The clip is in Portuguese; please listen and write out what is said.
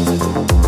Música